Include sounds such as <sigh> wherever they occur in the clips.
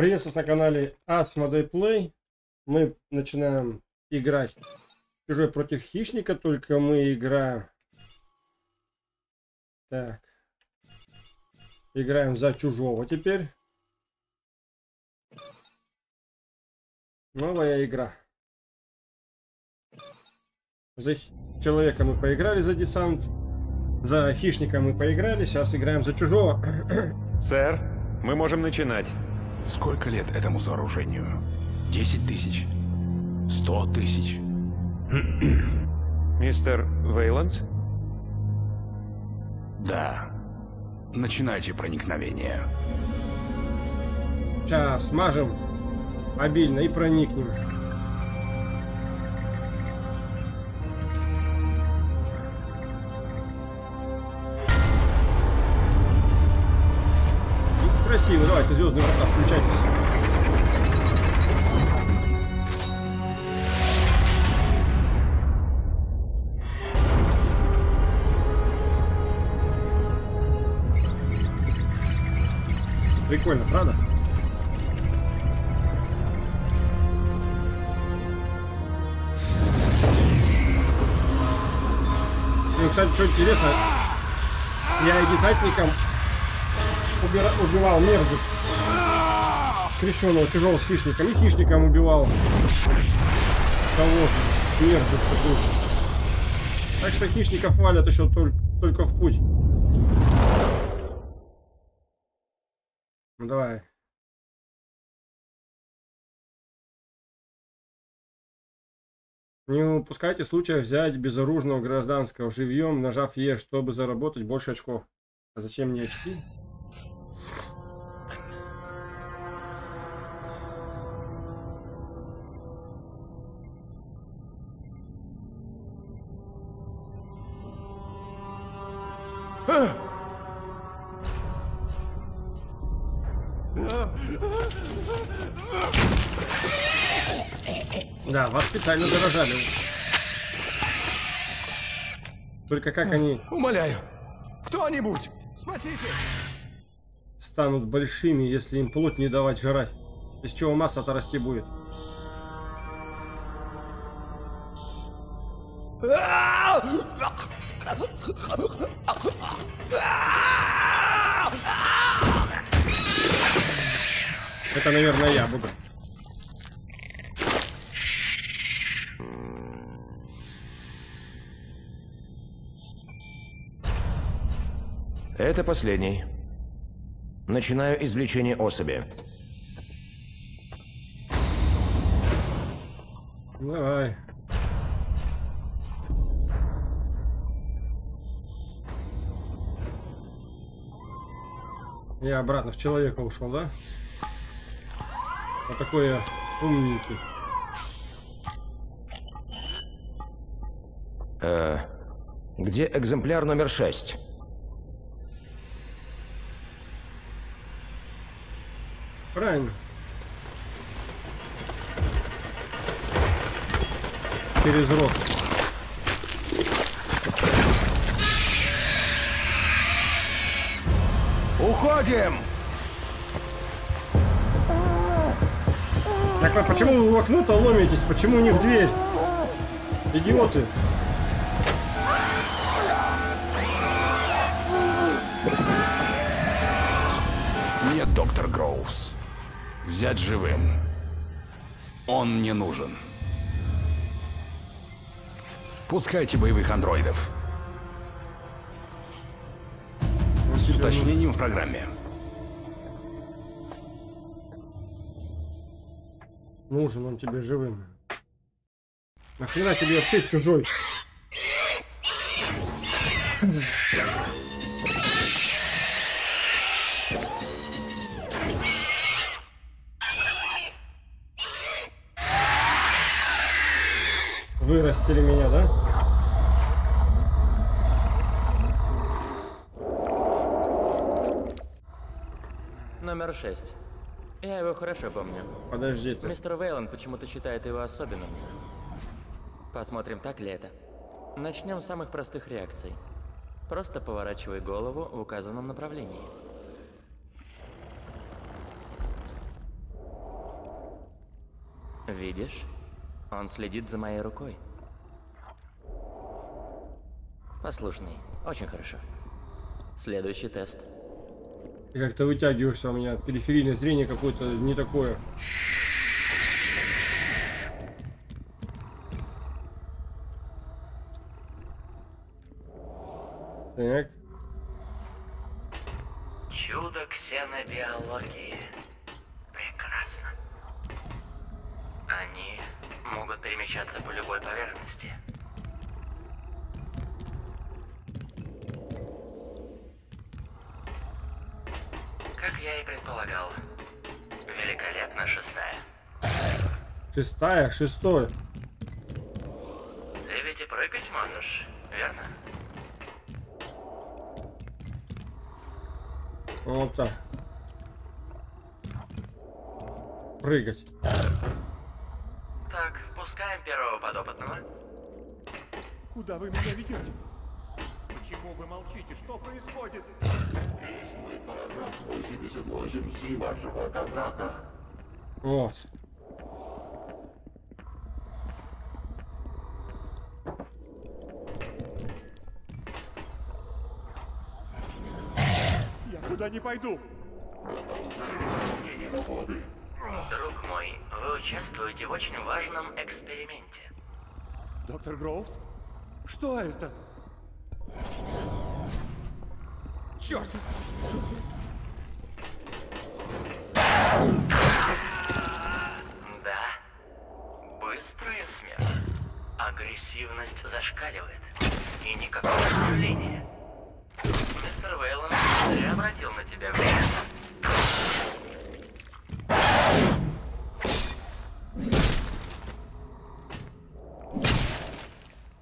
Приветствую на канале Asmodee Play. Мы начинаем играть чужой против хищника, только мы играем... Так. Играем за чужого теперь. Новая игра. За человека мы поиграли за десант. За хищника мы поиграли. Сейчас играем за чужого. Сэр, мы можем начинать. Сколько лет этому сооружению? Десять тысяч? Сто тысяч? <clears throat> Мистер Вейланд? Да. Начинайте проникновение. Сейчас смажем обильно и проникнем. Красиво, давайте звездные врата, включайтесь. Прикольно, правда? Ну, кстати, что интересно, я и десантником убира- убивал мерзость скрещенного чужого с хищником, и хищником убивал того же мерзость такую. Так что хищников валят еще только, только в путь. Ну давай. Не упускайте случая взять безоружного гражданского живьем, нажав Е, чтобы заработать больше очков. А зачем мне очки? Да, вас специально заражали. Только как они Умоляю. Кто-нибудь! Спасите! Станут большими, если им плоть не давать жрать? Из чего масса-то расти будет? Это, наверное, я буду. Это последний. Начинаю извлечение особи. Давай. Я обратно в человека ушел, да? Вот такой я умненький. Э, где экземпляр номер 6? Правильно. Через рот. Уходим! Так а почему вы в окно-то ломитесь? Почему не в дверь? Идиоты. Взять живым. Он мне нужен. Пускайте боевых андроидов. С уточнением в программе. Нужен он тебе живым. Нахрена тебе вообще чужой? Вырастили меня, да? Номер шесть. Я его хорошо помню. Подожди ты. Мистер Вейлон почему-то считает его особенным. Посмотрим, так ли это. Начнем с самых простых реакций. Просто поворачивай голову в указанном направлении. Видишь? Он следит за моей рукой. Послушный. Очень хорошо. Следующий тест. Ты как-то вытягиваешься, у меня периферийное зрение какое-то не такое. Так. Чудо ксенобиологии. Прекрасно. Они могут перемещаться по любой поверхности. Как я и предполагал. Великолепно шестая. Шестая, шестой. Ты ведь и прыгать можешь, верно? Вот так. Прыгать. Так, впускаем первого подопытного. Куда вы меня ведете? Почему вы молчите? Что происходит? Вот. Я туда не пойду. Друг мой, вы участвуете в очень важном эксперименте. Доктор Гроувс? Что это? Черт! Да. Быстрая смерть. Агрессивность зашкаливает. И никакого сожаления. Мистер Вейланд зря обратил на тебя внимание.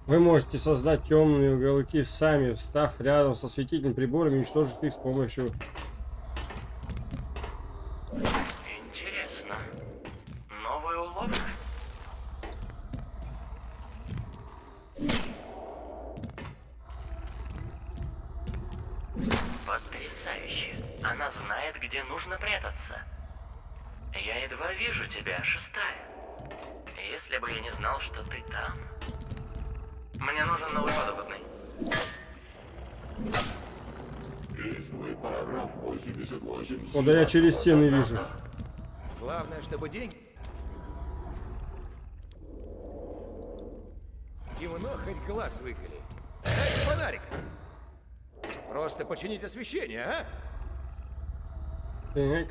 Вы можете создать темные уголки сами, встав рядом со светительным прибором и уничтожив их с помощью... Интересно. Новая уловка? Потрясающе. Она знает, где нужно прятаться. Я едва вижу тебя, шестая. Если бы я не знал, что ты там. Мне нужен новый подопытный. О, да я через стены вижу. Главное, чтобы деньги... Темно, хоть глаз выколи. Дайте фонарик. Просто починить освещение, а? Так.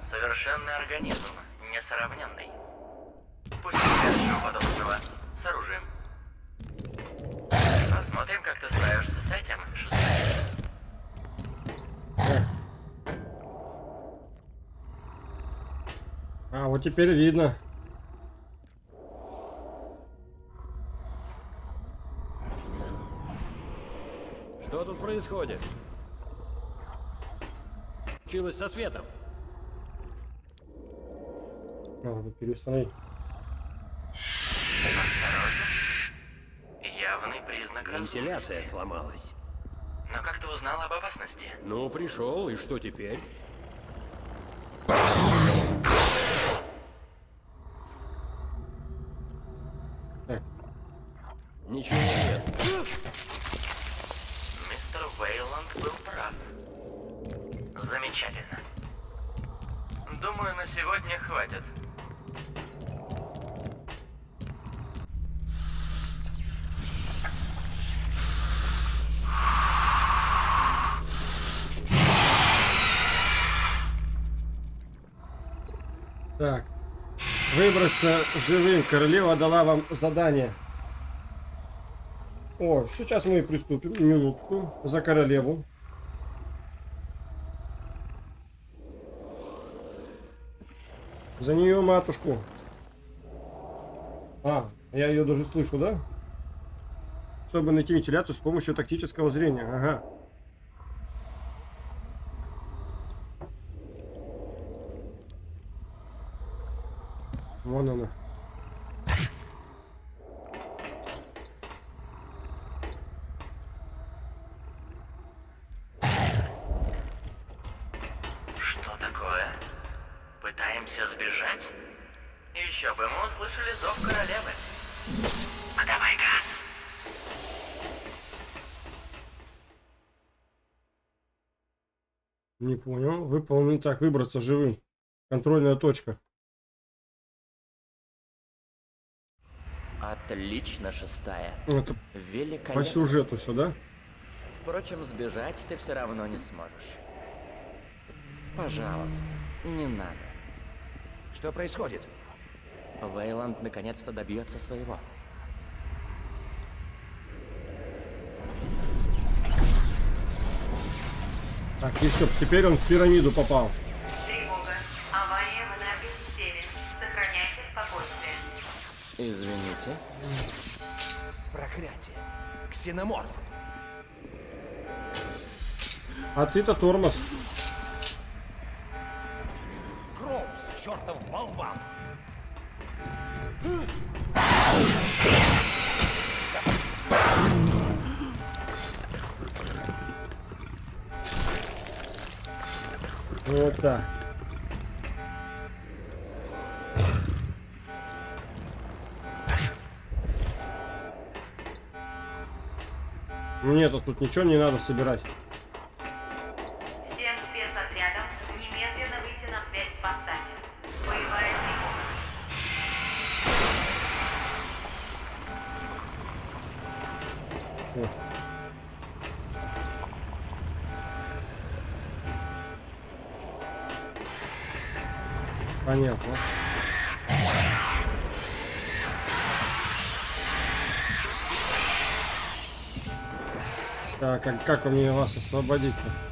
Совершенный организм, несравненный. Пусть следующего подопытного с оружием. Посмотрим, как ты справишься с этим, шестая. А, вот теперь видно. Тут происходит? Случилось со светом. Надо перестановить. Осторожность. Явный признак Вентиляция сломалась. Но как ты узнал об опасности? Ну, пришел, и что теперь? Так. Ничего нет. Мистер Вейланд был прав. Замечательно. Думаю, на сегодня хватит. Так. Выбраться живым. Королева дала вам задание. О, сейчас мы и приступим. Минутку. За королеву. За нее матушку. А, я ее даже слышу, да? Чтобы найти вентиляцию с помощью тактического зрения. Ага. Вон она. Что такое? Пытаемся сбежать? Еще бы мы услышали зов королевы. А Подавай газ. Не понял. Выполнен так. Выбраться живым. Контрольная точка. Отлично, шестая. Это по Великолепно. сюжету все, да? Впрочем, сбежать ты все равно не сможешь. Пожалуйста, не надо. Что происходит? Вейланд наконец-то добьется своего. Так, все. Теперь он в пирамиду попал. Извините. Проклятие. Ксеноморф. А ты-то тормоз. Гроус, чертов болван. Вот так. Мне-то тут ничего не надо собирать. Всем спецотрядам немедленно выйти на связь с восстанием. Боевая тревога. О. Понятно. Так, а как мне вас освободить-то?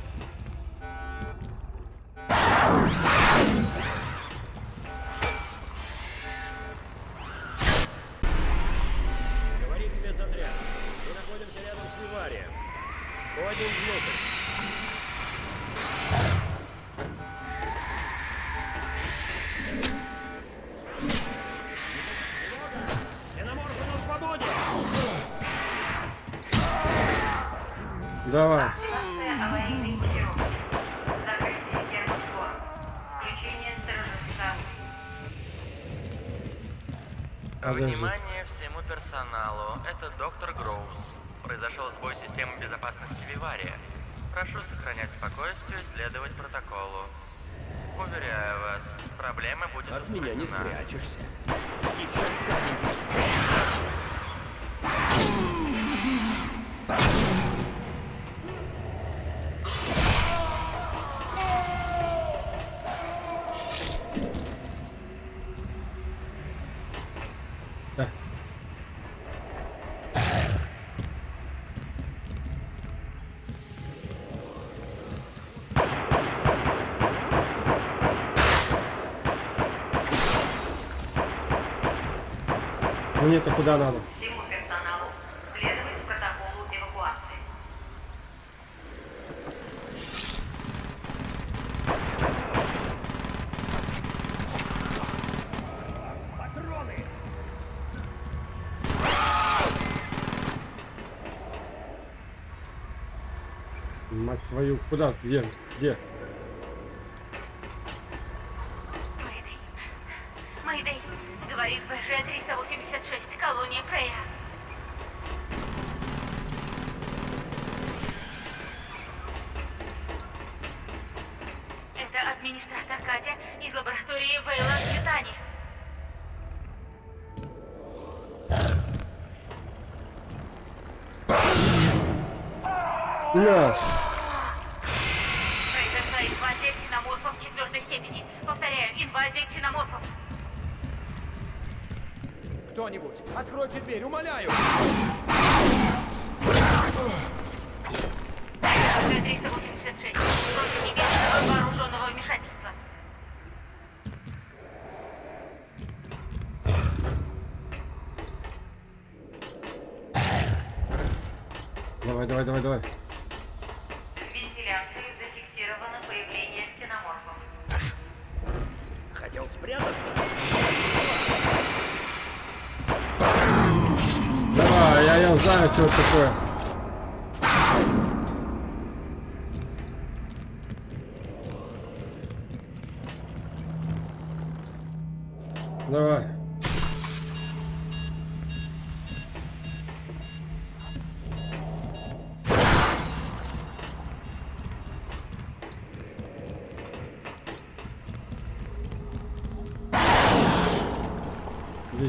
right, you're just Мне-то куда надо? Всему персоналу следовать протоколу эвакуации. Мать твою, куда ты? Где? Где? Давай, давай, давай, давай. В вентиляции зафиксировано появление ксеноморфов. Хотел спрятаться? Давай, я, я знаю, что это такое.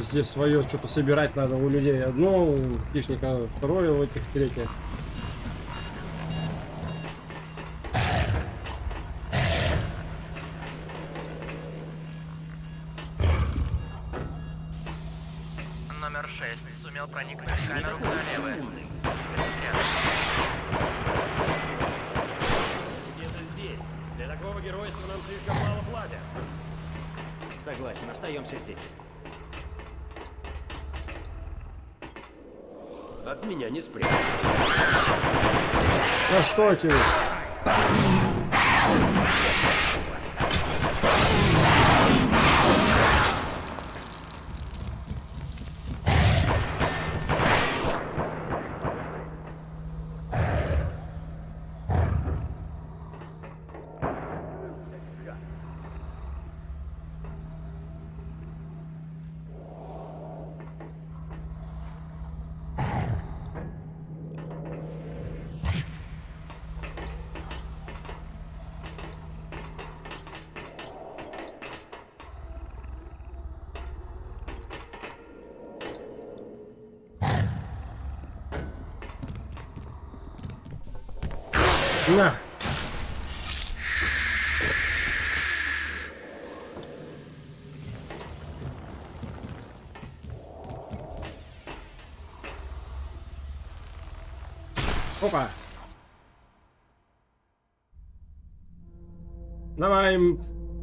Везде свое, что-то собирать надо у людей. Одно, у хищника второе, у этих третье.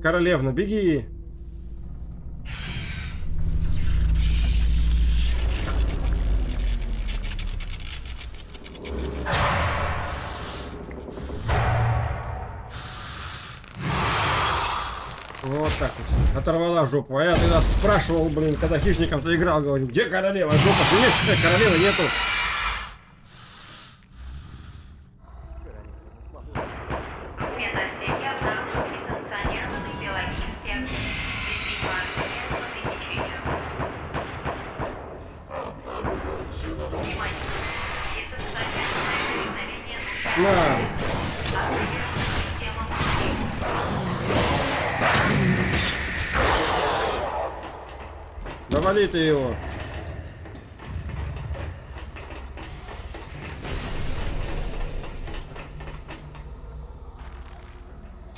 Королевна, беги! Вот так вот. Оторвала жопу. А я тогда спрашивал, блин, когда хищником-то играл, говорю, где королева? Жопа э, королевы нету. Проникновение На! активирована система Матрикс. Навали ты его.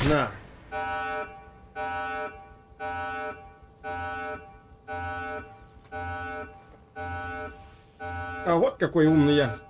На. А вот какой умный я.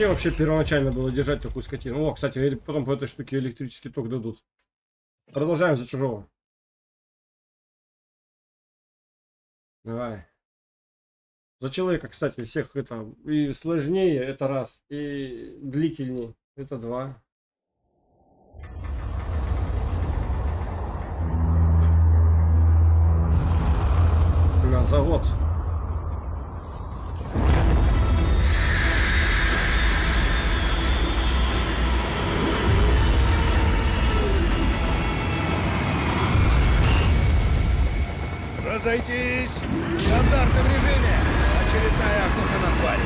Зачем вообще первоначально было держать такую скотину? О, кстати, потом по этой штуке электрический ток дадут. Продолжаем за чужого. Давай. За человека, кстати, всех это и сложнее, это раз, и длительнее, это два. На завод. Разойтись! В стандартном режиме! Очередная охота на тварь!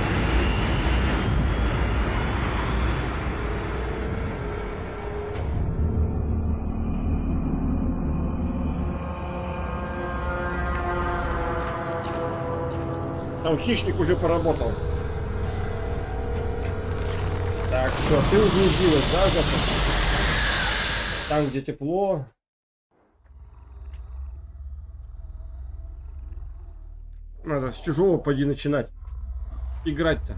Там хищник уже поработал. Так, все, ты углубилась, да? Там, где тепло. Надо с чужого поди начинать. Играть-то.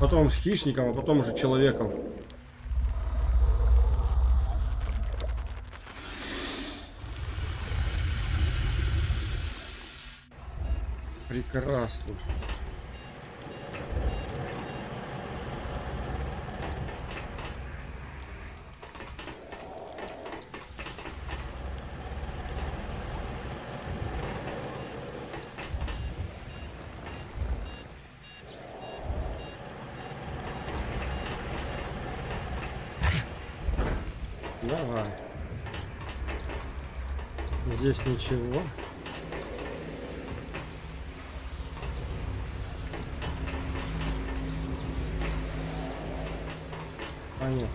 Потом с хищником, а потом уже человеком. Прекрасно. Давай. Здесь ничего. Понятно.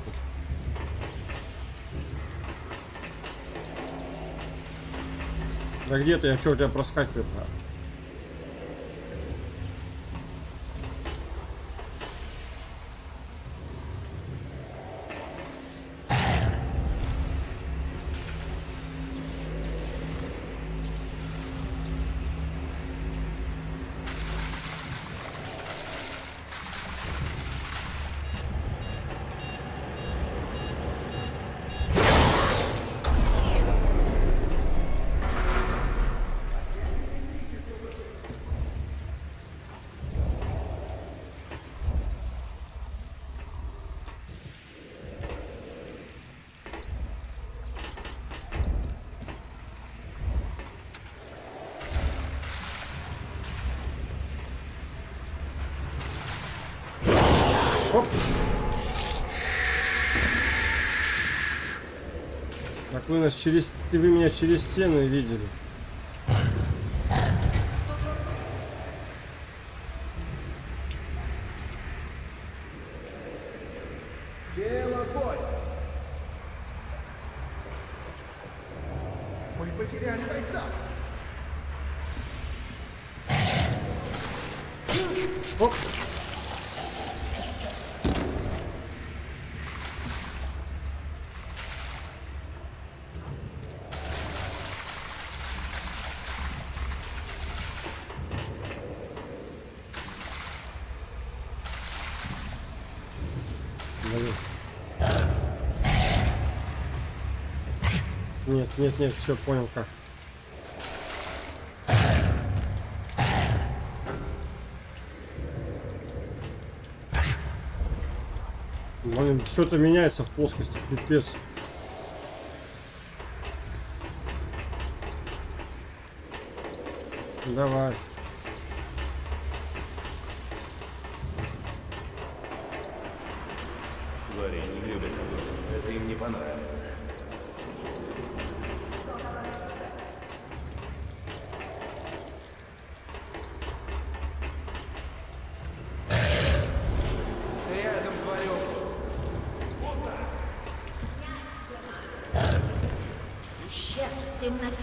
Да где ты? Я что, у тебя проскакивает? а? Нас через... Вы меня через стены видели. Нет, нет, все понял как. Блин, все это меняется в плоскости, пипец. Давай. Твари не любят Это им не понравится. Рядом тварю. Исчез в темноте.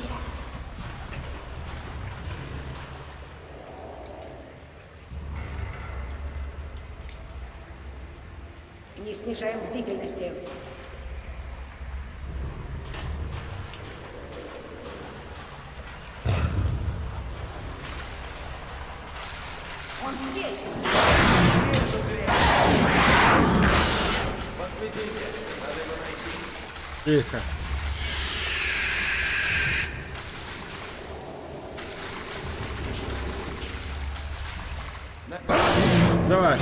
Не снижаем бдительности. Он здесь. Тихо. Давай.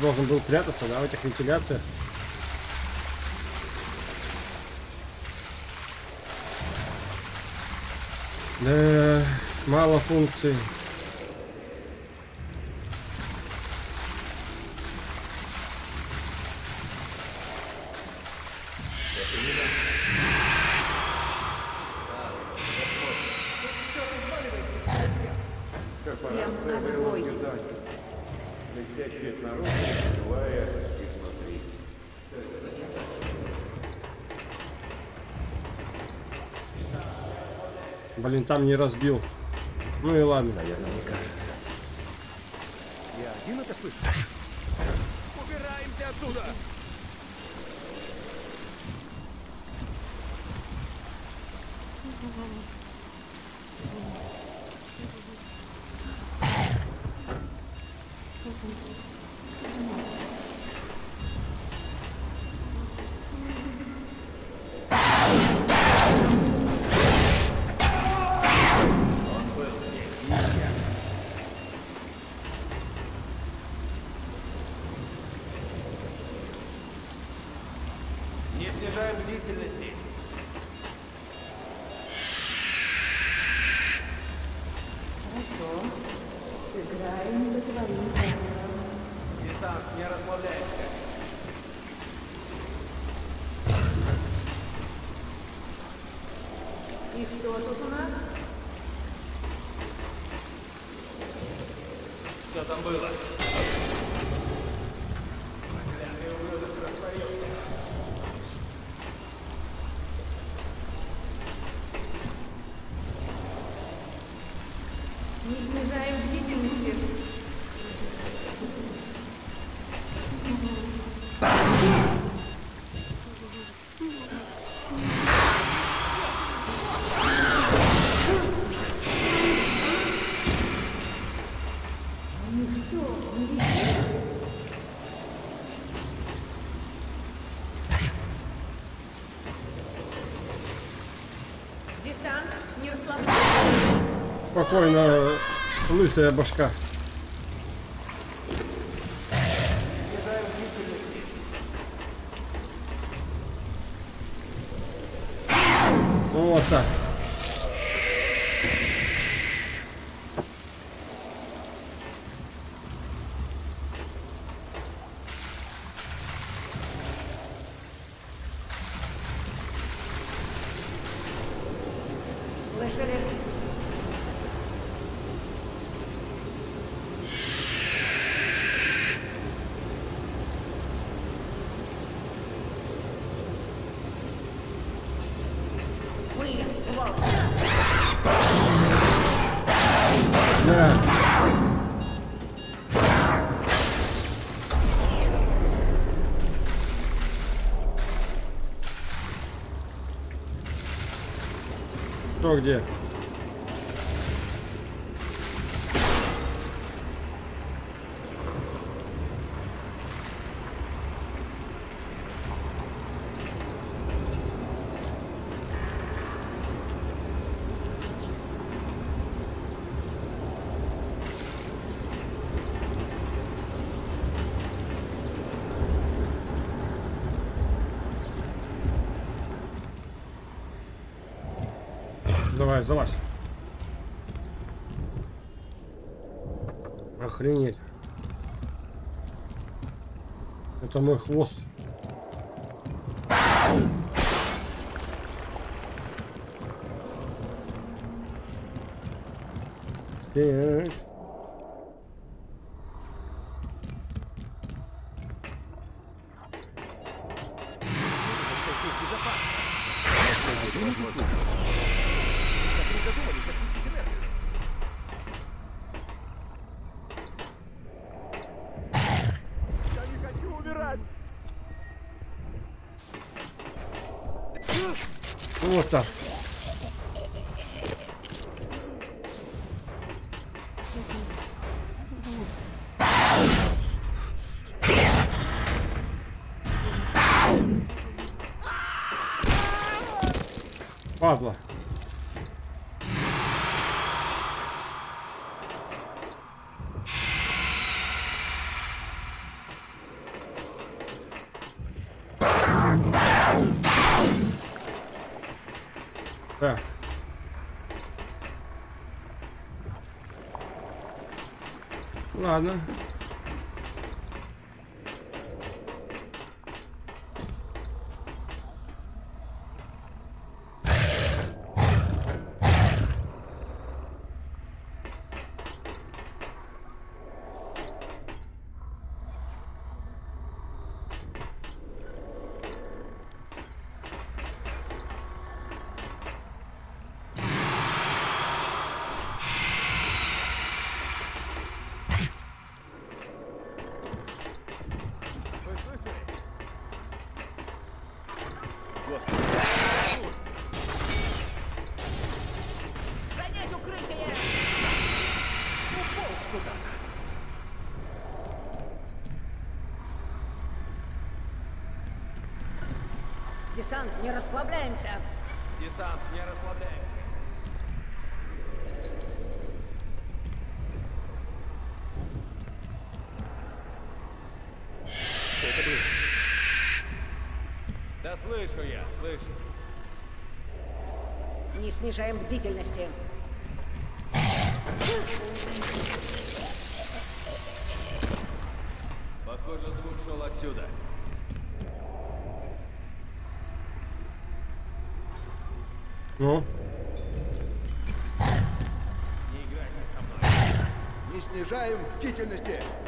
Должен был прятаться, да, в этих вентиляциях. Да, мало функций. Там не разбил. Ну и ладно. Наверное, не кажется. Я один это слышу? Убираемся отсюда! Спокойно, лысая башка. Ну, Вот Кто где? Давай, залазь. Охренеть. Это мой хвост. Так. Я не хочу умирать! Вот так. Падла. Так. Ладно. Десант, не расслабляемся! Десант, не расслабляемся. Да слышу я, слышу. Не снижаем бдительности. отсюда. Ну, Не играйте со мной. Снижаем бдительности.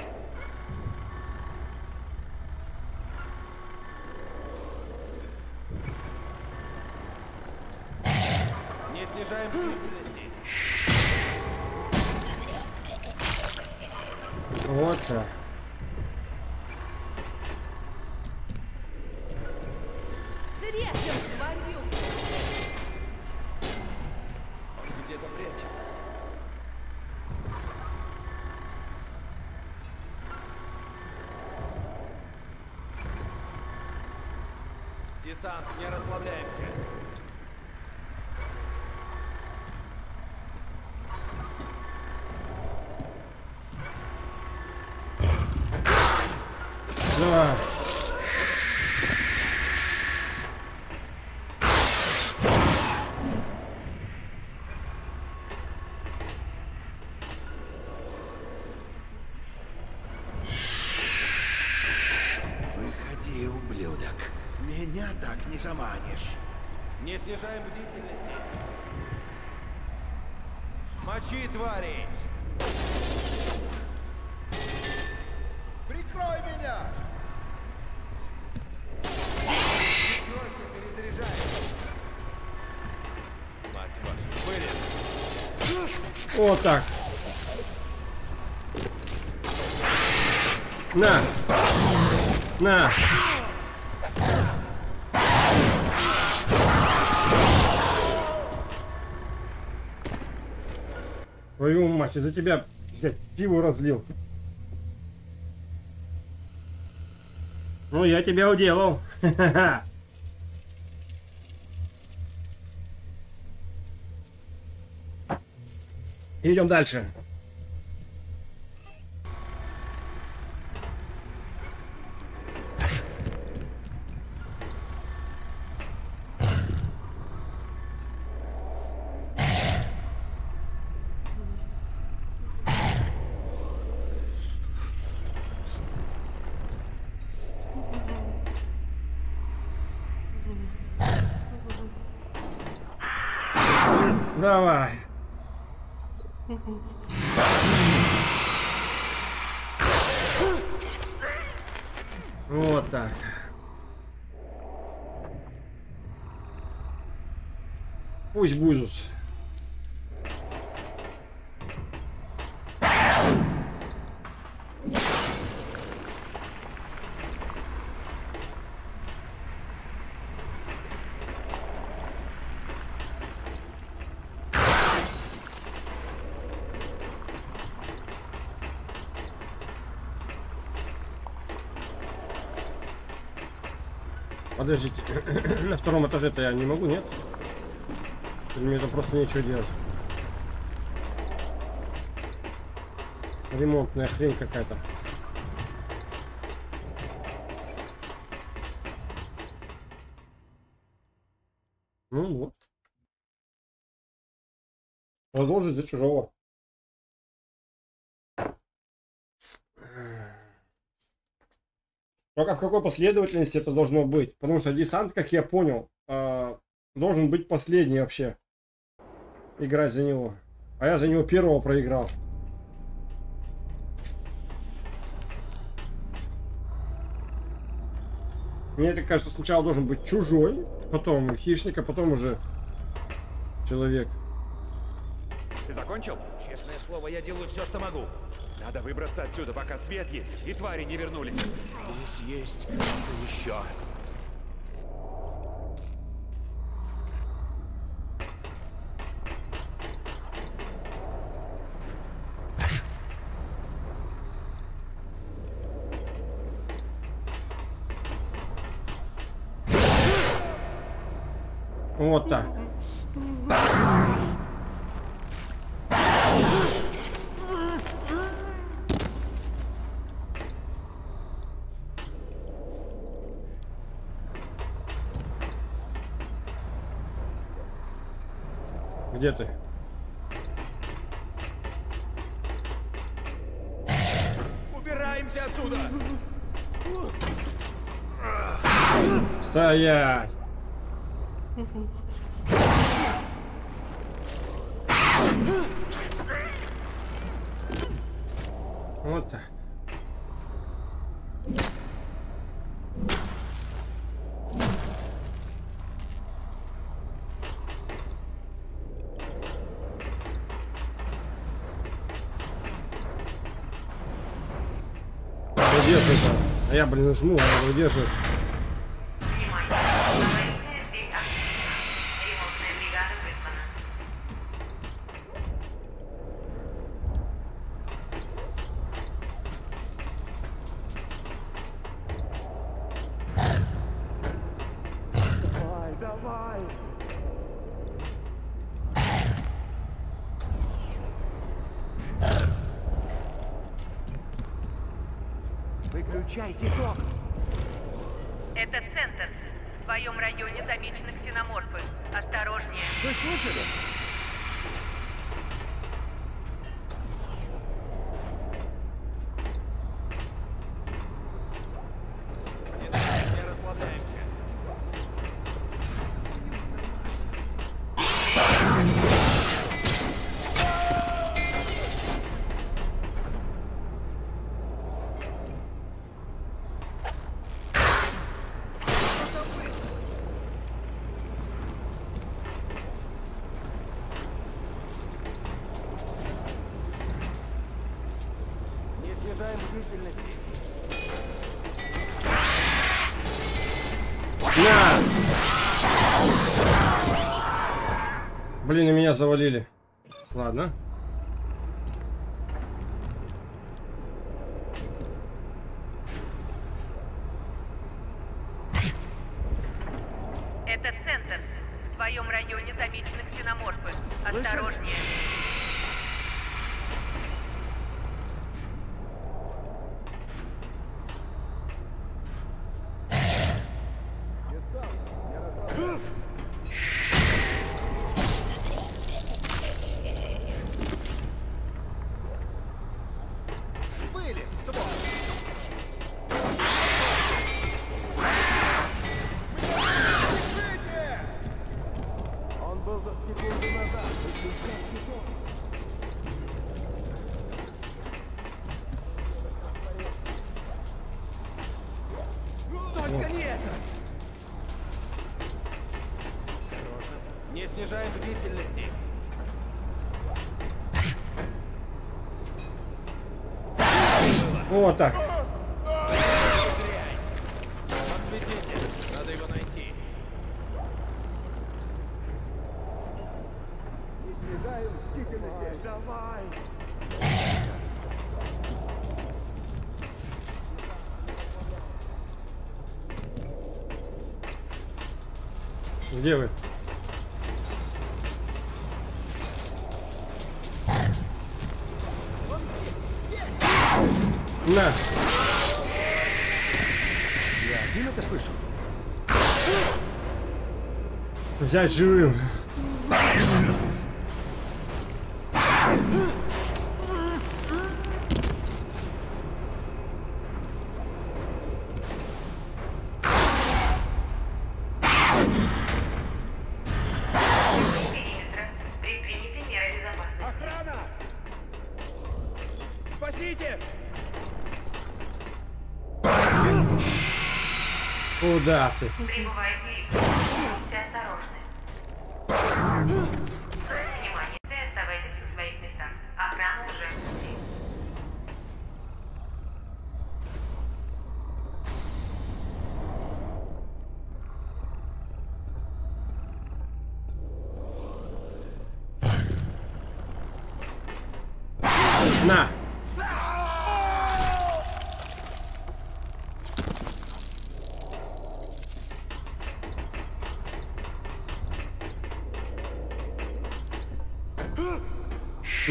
Десант, не расслабляемся. Давай. Выходи, ублюдок. Меня так не заманишь. Не снижаем бдительности. Мочи, твари! Прикрой меня! Тройка перезаряжает. Мать вашу, вылез. Вот так. На. На. Мать, из-за тебя блядь, пиво разлил. Ну, я тебя уделал. <laughs> Идем дальше. Давай. Вот так. Пусть будут. Подождите, <clears throat> на втором этаже-то я не могу, нет? Мне это просто нечего делать? Ремонтная хрень какая-то. Ну вот. Продолжить за чужого. Только в какой последовательности это должно быть? Потому что десант, как я понял, э, должен быть последний вообще. Играть за него. А я за него первого проиграл. Мне это кажется, сначала должен быть чужой, потом хищник, а потом уже человек. Ты закончил? Честное слово, я делаю все, что могу. Надо выбраться отсюда, пока свет есть, и твари не вернулись. Здесь есть кто-то еще. Где ты? Убираемся отсюда! Стоять! Вот так. я, блин, жму, она выдерживает. завалили. Вот так. На. Я один это слышал. Взять живым. Прибуває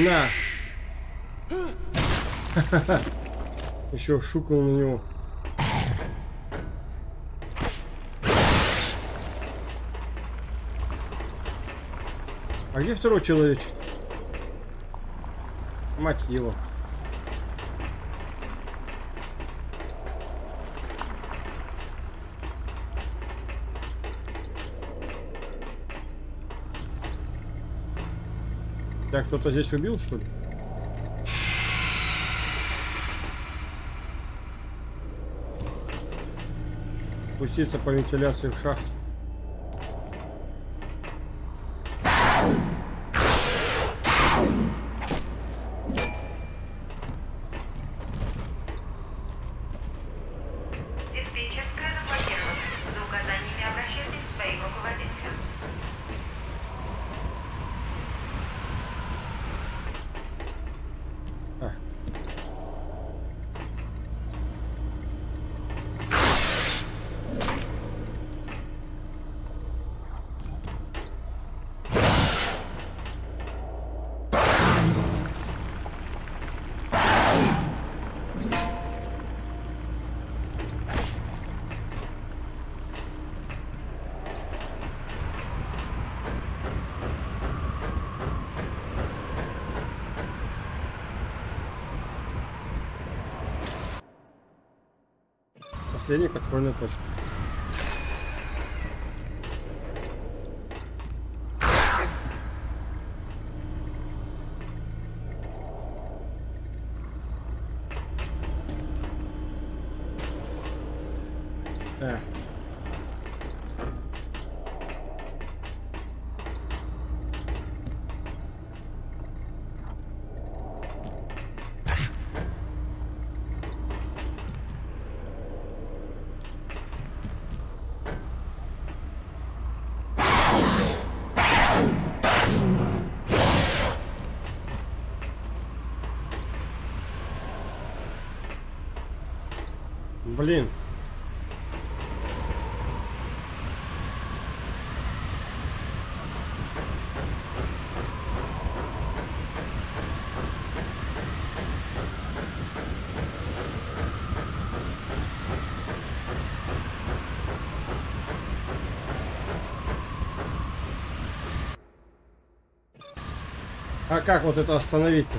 На. <laughs> Еще шукал на него. А где второй человечек? Мать его. Кто-то здесь убил, что ли? Спуститься по вентиляции в шахте. Последняя контрольная точка. Э. Блин. А как вот это остановить-то?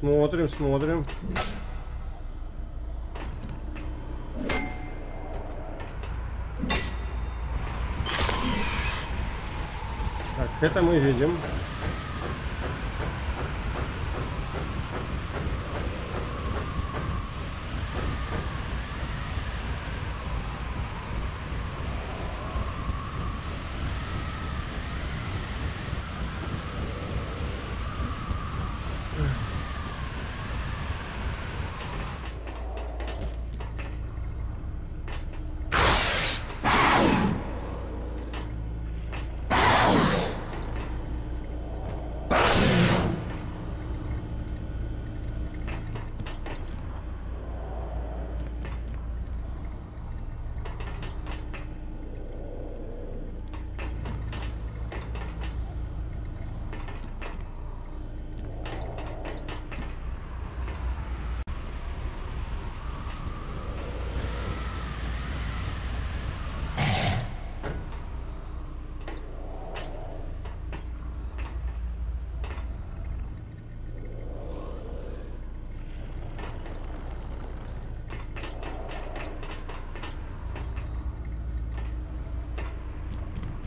Смотрим, смотрим. Так, это мы видим.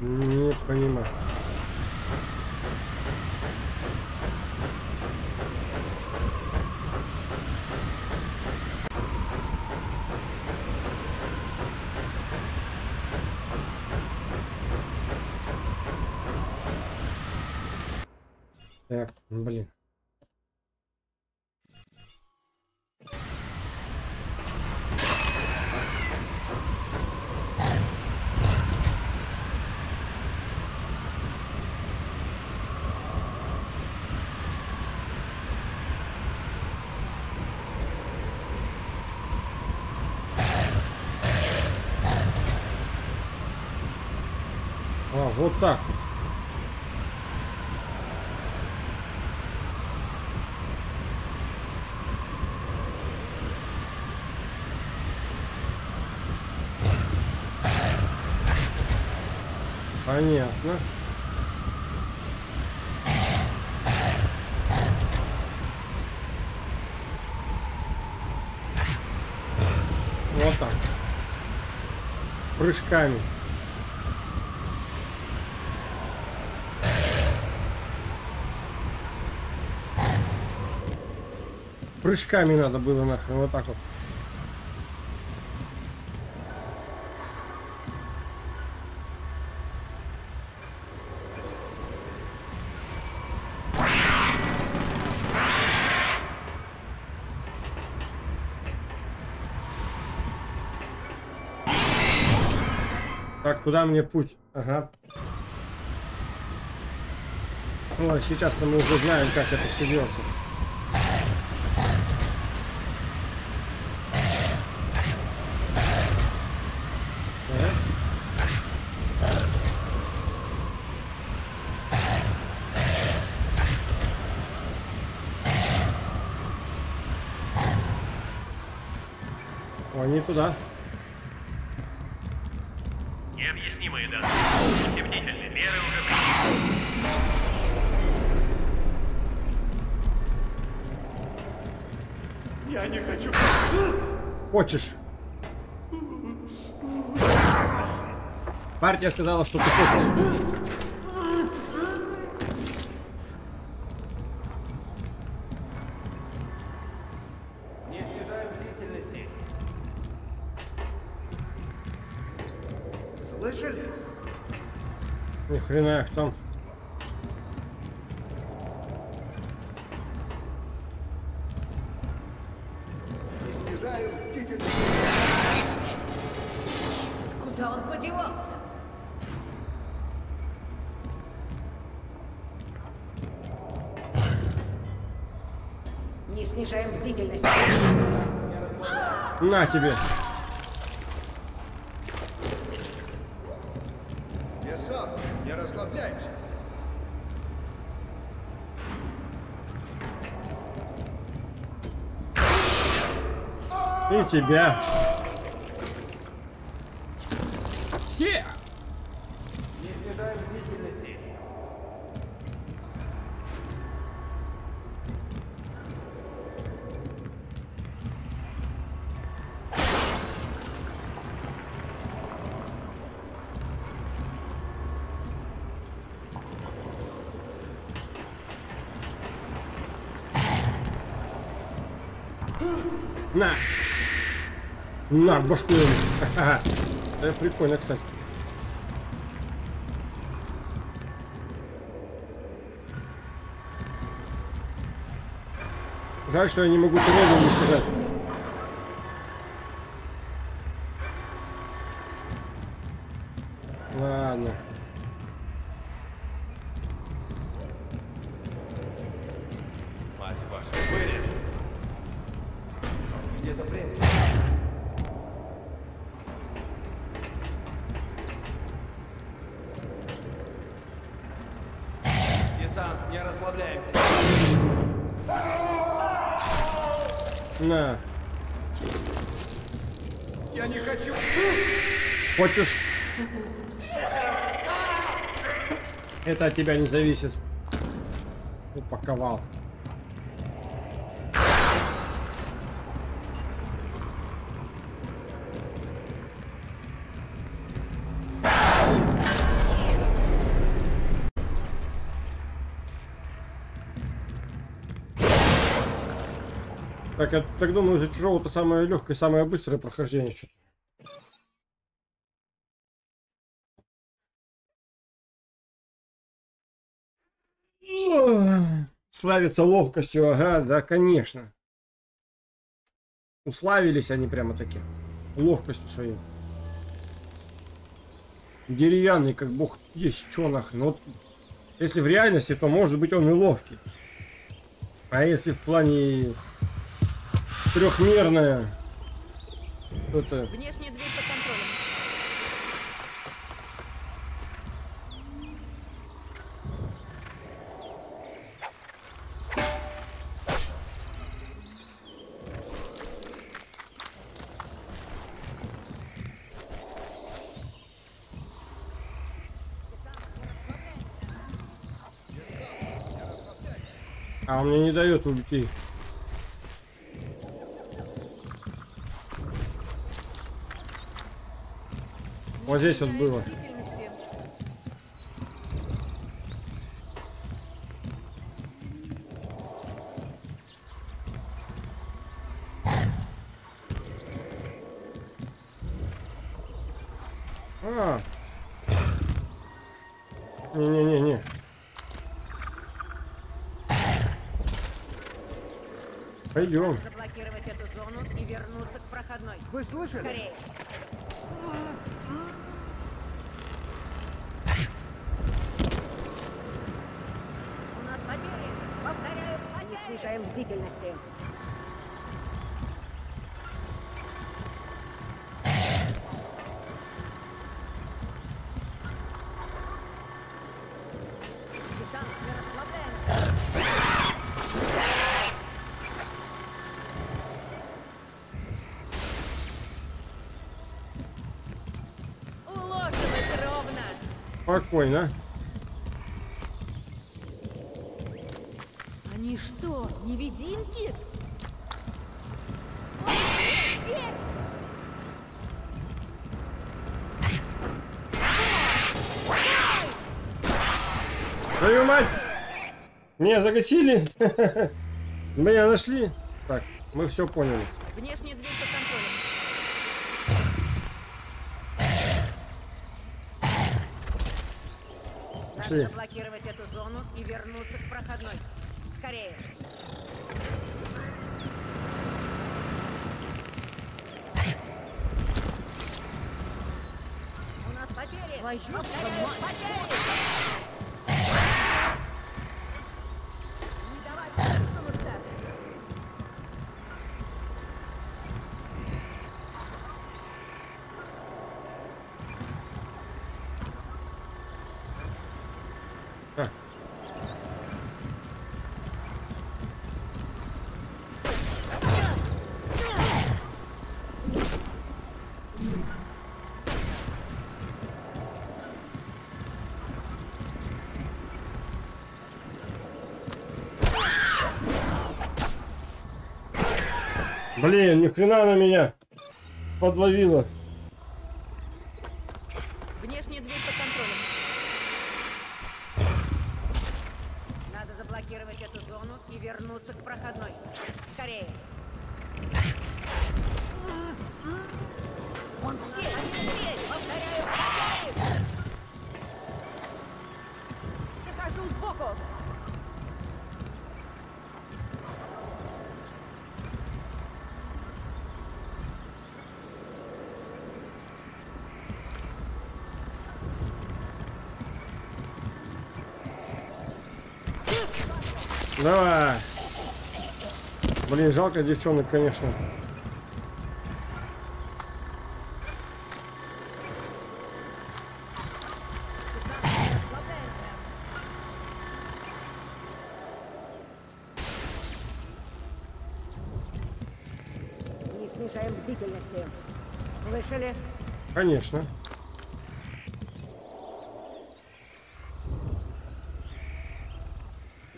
Не понимаю. Так, блин. Вот так вот. Понятно. Вот так. Прыжками. Прыжками надо было нахрен, вот так вот. Так, куда мне путь? Ага. Ой, сейчас-то мы уже знаем, как это все делается. Партия сказала, что ты хочешь. Слышали? Ни хрена их там. На тебе. Десант, не расслабляемся. И тебя. На, башку. <laughs> Это прикольно, кстати. Жаль, что я не могу турель уничтожать. Ладно. Мать вашу, вылез! Где-то прячется. Десант, не расслабляемся. На. Я не хочу. Хочешь? Это от тебя не зависит. Упаковал. Так, я так думаю, за чужого-то самое легкое, самое быстрое прохождение. что-то. Славится ловкостью, ага, да, конечно. Уславились они прямо таки. Ловкостью своей. Деревянный, как бог есть, чё нахрен. Вот, если в реальности, то может быть он и ловкий. А если в плане трехмерное, то это... Внешняя дверь под контролем. Мне не дает уйти. Вот здесь вот было. А. Не-не-не-не. Пойдем. Заблокировать эту зону и вернуться к проходной. Вы слышали? Скорее. У нас потери. Повторяю, Не снижаем бдительности. Десант, не расслабляемся. Улаживать ровно. Спокойно. Они что, невидимки? Твою мать! Меня загасили? <laughs> Меня нашли? Так, мы все поняли. Внешняя дверь под контролем. Пошли. Надо заблокировать эту зону и вернуться к проходной. Скорее. У нас потери. Повторяю, потери. Не давать высунуться. Так. Блин, ни хрена на меня подловила. Внешняя дверь под контролем. Надо заблокировать эту зону и вернуться к проходной. Скорее. Давай. Блин, жалко девчонок, конечно. Не снижаем бдительности. Слышали? Конечно.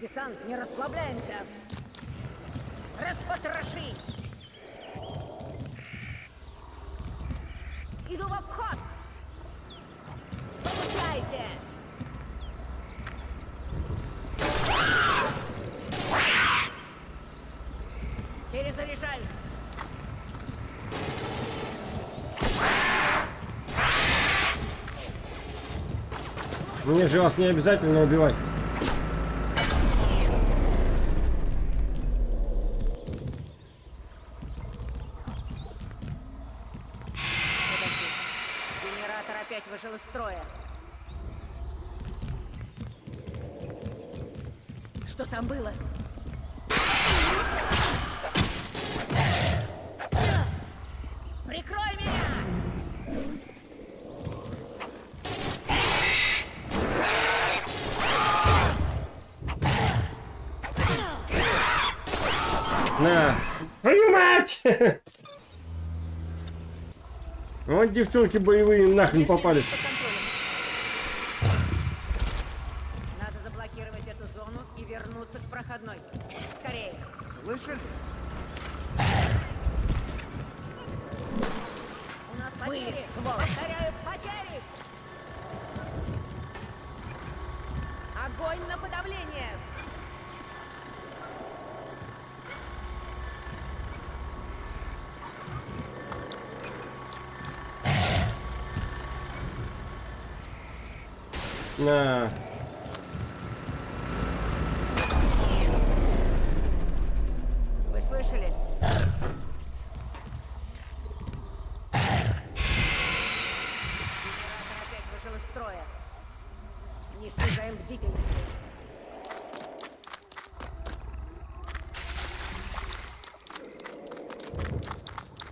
Десант, не расслабляемся. Распотрошить. Иду в обход. Получайте. Перезаряжаюсь. Мне же вас не обязательно убивать. Подожди. Генератор опять вышел из строя. Что там было? Прикрой меня! На. Твою мать! Вот девчонки боевые нахрен попались. Надо заблокировать эту зону и вернуться к проходной. Скорее. Слышали? У нас Были, потери. сволочь. Повторяю, потери. Огонь на подавление. На. Вы слышали? Генератор опять вышел из строя. Не снижаем бдительности.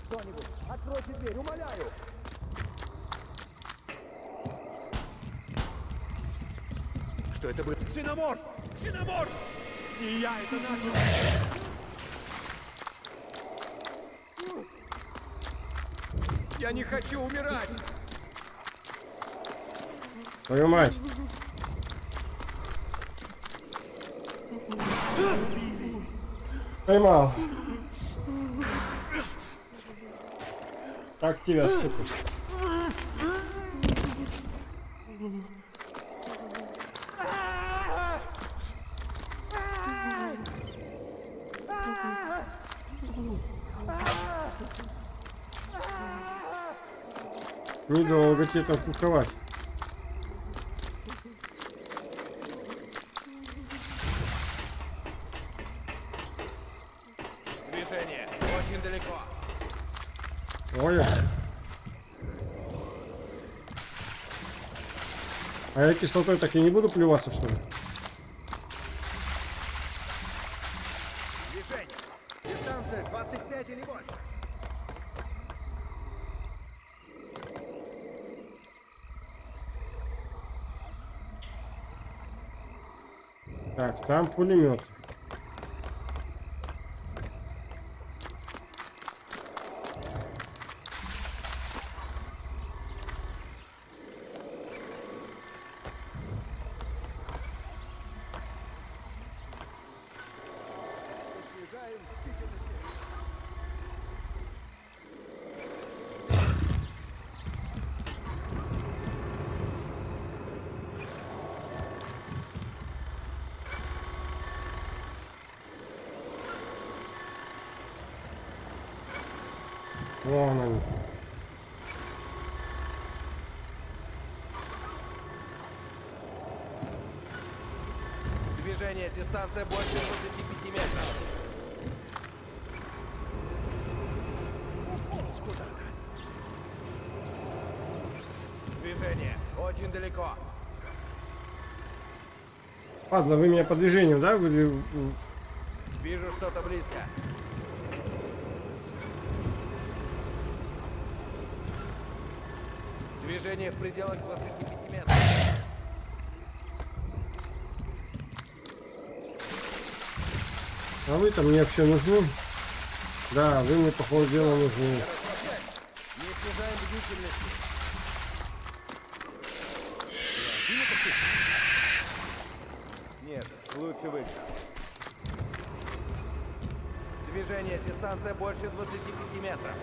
Кто-нибудь, откройте дверь, умоляю! Что это было? Ксеноморф! Ксеноморф! И я это начал! Я не хочу умирать! Твою мать. Поймал. Так тебя, сука. Тебе там куковать. Движение! Очень далеко! Ой. А я кислотой так и не буду плеваться, что ли? пулемет. Дистанция больше 25 метров! Движение! Очень далеко! Ладно, вы меня по движению, да? Вы... Вижу что-то близко. Движение в пределах 25 метров. А вы там мне вообще нужны? Да, вы мне, по ходу дела, нужны. Не снижаем бдительности. Нет, лучше выше. Движение, дистанция больше 25 метров.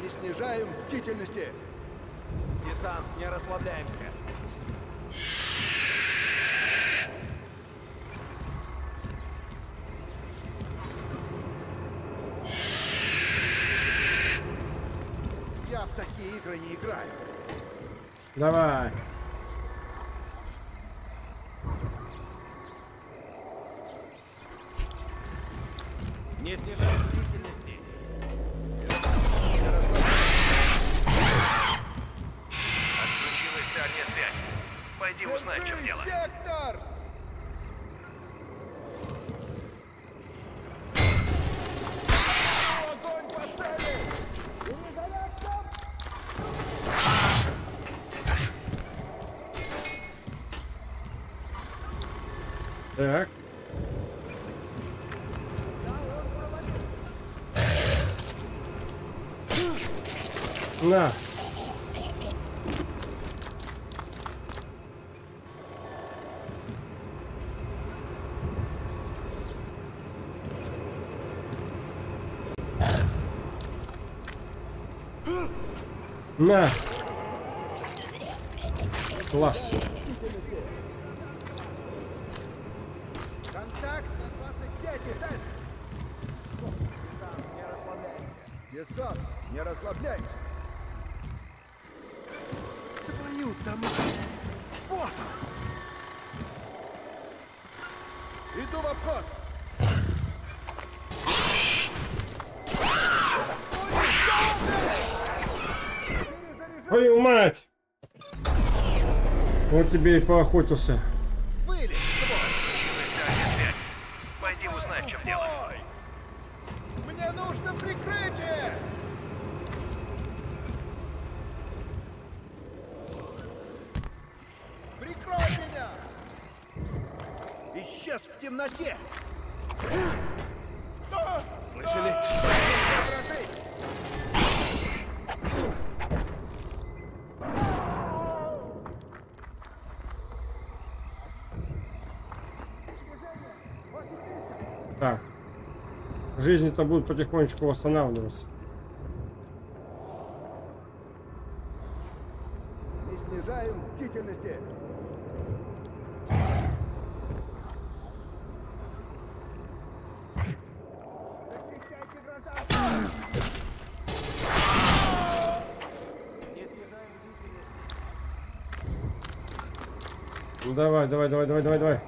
Не снижаем бдительности. Десант, не расслабляемся. Я в такие игры не играю. Давай. Не снижаем бдительности. Отключилась дальняя связь. Пойди узнай, в чем дело. Сектор! Огонь по цели! Так. На. На! Класс. Тебе и поохотился. Вылез, связь. Пойди узнай, в чем дело. Ой! Мне нужно прикрытие! Прикрой меня! Исчез в темноте! Слышали? Так. Жизни-то будут потихонечку восстанавливаться. Не снижаем бдительности! Ну, Давай, давай, давай, давай, давай, давай.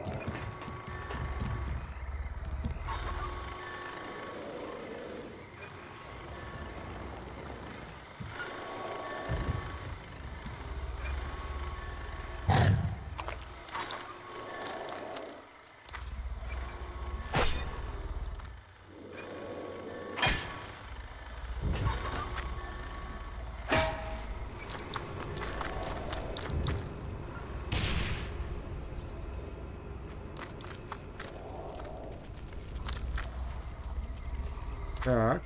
Так.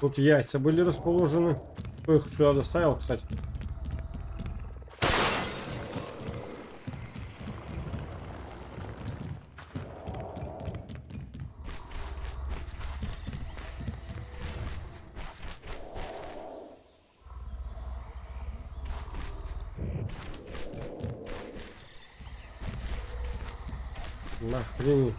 Тут яйца были расположены. Кто их сюда доставил, кстати? Нахрен.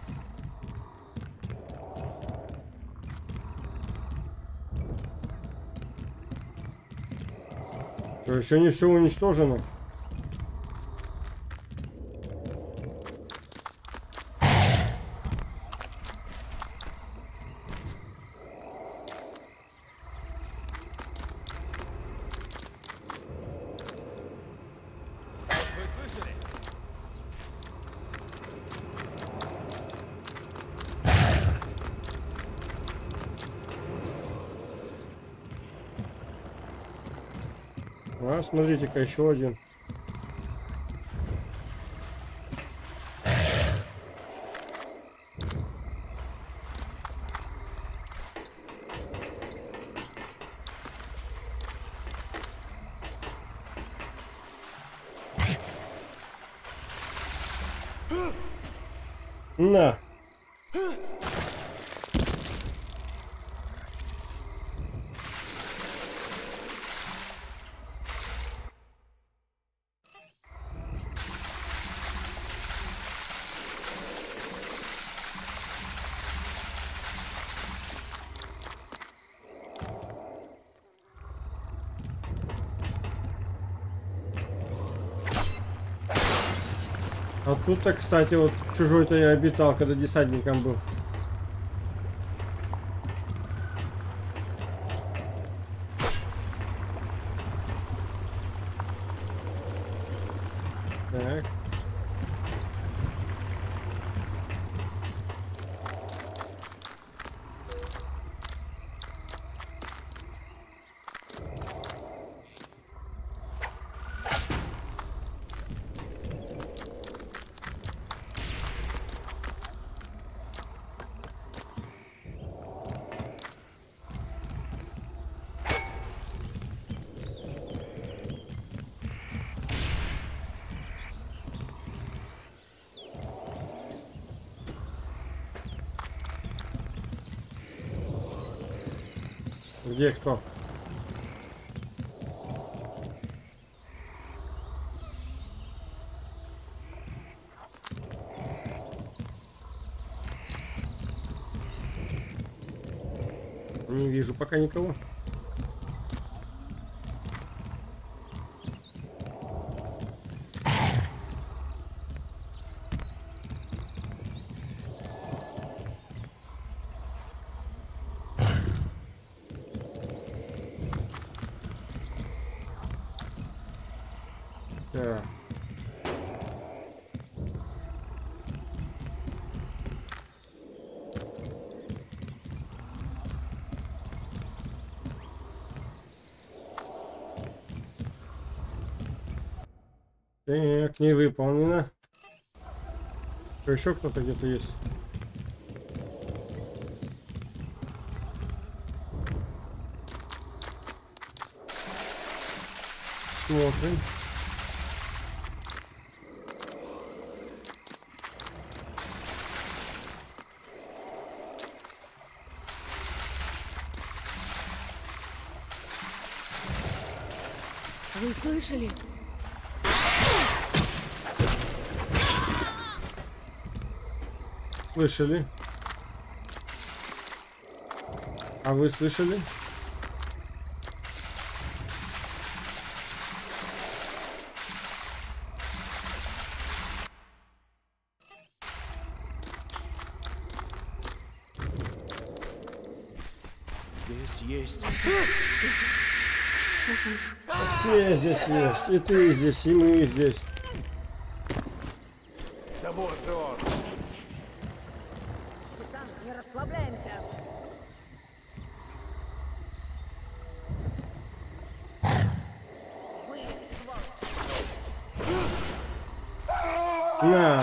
Что, еще не все уничтожено? Смотрите-ка, еще один. На. А тут-то, кстати, вот чужой-то я обитал, когда десантником был. Пока никого. Так. Так, не выполнено. Еще кто-то где-то есть. Смотрим. Вы слышали? Слышали? А вы слышали? Здесь есть. Все здесь есть. И ты здесь, и мы здесь. Забор, Джон. Капитан, не расслабляемся. Вы, сволочь. На.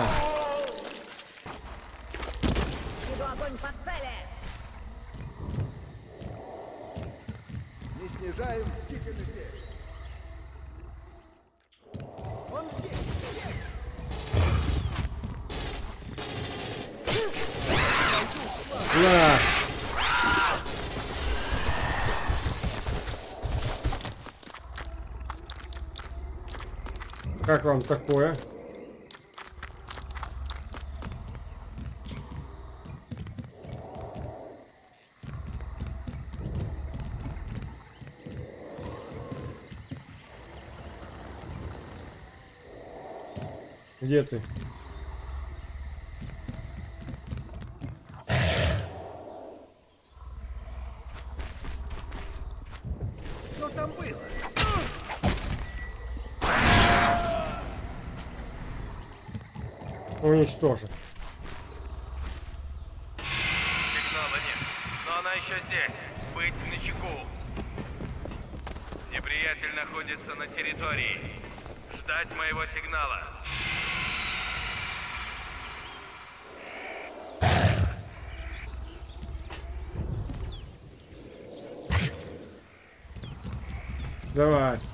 Не снижаем бдительности. Он здесь. На. Как вам такое? Где ты? Что там было? Уничтожен. Сигнала нет, но она еще здесь. Быть начеку. Неприятель находится на территории. Ждать моего сигнала. Давай.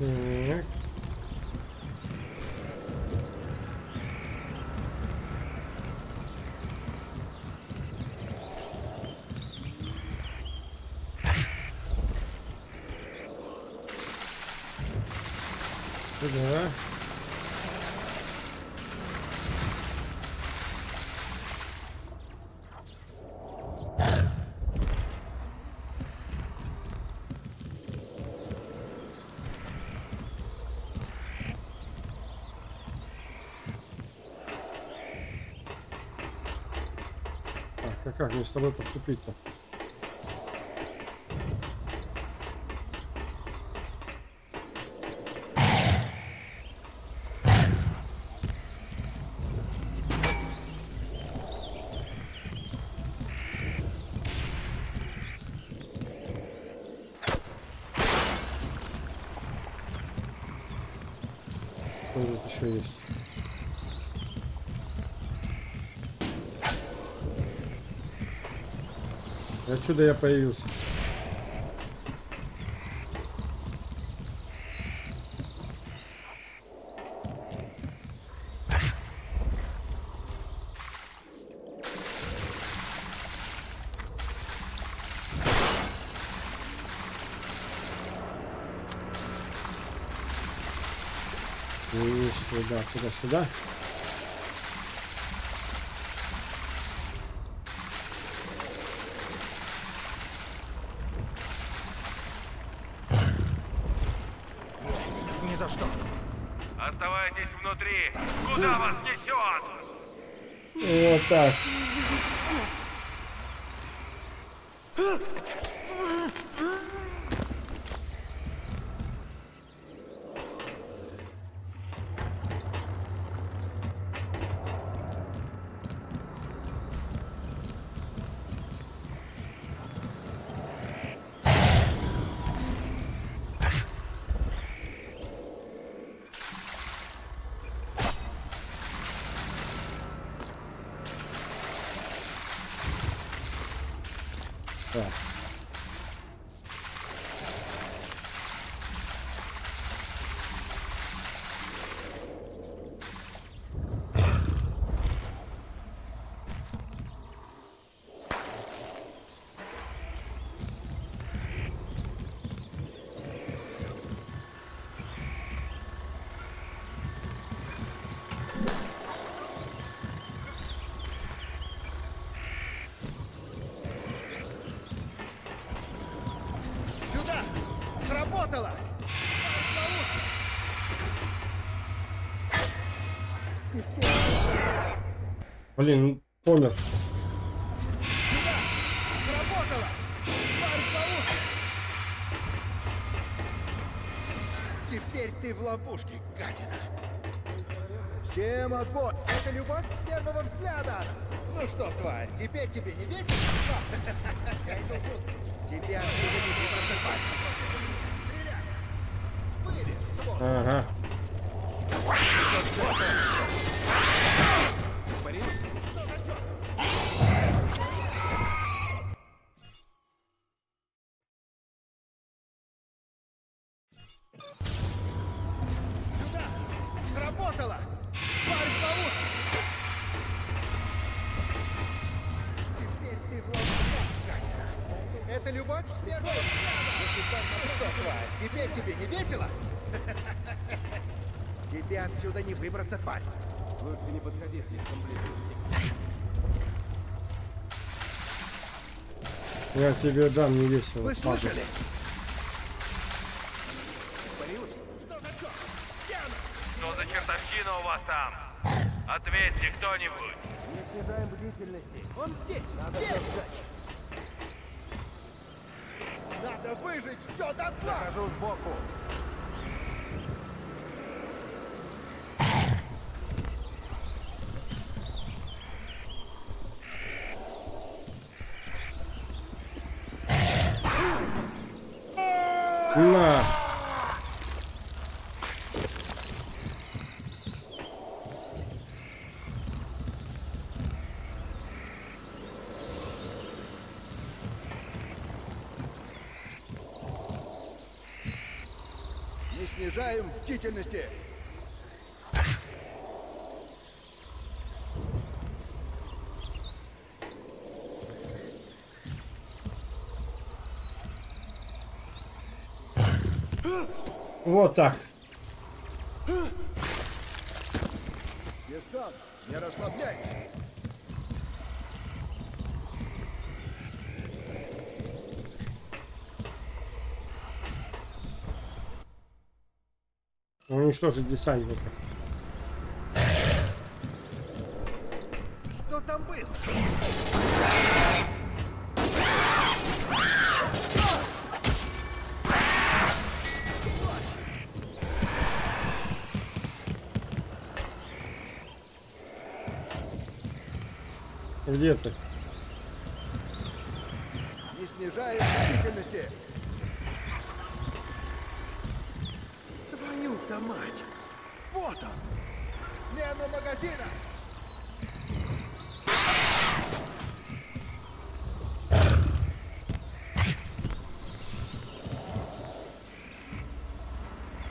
Так. Сюда. Так, а как мне с тобой поступить-то? Что тут еще есть? Отсюда я появился. И сюда, сюда, сюда. Ни за что. Оставайтесь внутри. Куда вас несет? Вот так. Так. Сюда! Сработало! Блин, помер. Теперь ты в ловушке, гадина! Всем отбой! Это любовь с первого взгляда! Ну что, тварь, теперь тебе не весело? Я иду. Тебе отсюда не просыпать! Вылез, сволочь! Ага. С первого взгляда! Ну что, тварь, теперь тебе не весело? Тебе отсюда не выбраться, тварь! Лучше не подходи слишком близко. Я тебе дам не весело. Вы слышали? Что за чертовщина у вас там? Ответьте кто-нибудь. Не снижаем бдительности. Он здесь! Надо здесь! Надо выжить все до дна! Захожу сбоку. На! Не снижаем бдительности. Вот так. Десант, не расслабляйтесь. Уничтожить десантника. Где ты? Не снижаем бдительности. Твою-то мать! Вот он! Смена магазина!